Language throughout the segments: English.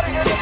out of here.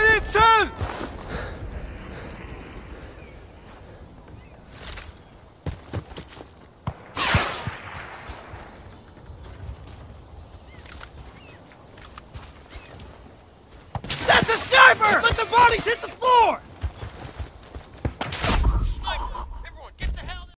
Polizei! That's a sniper! Let the bodies hit the floor!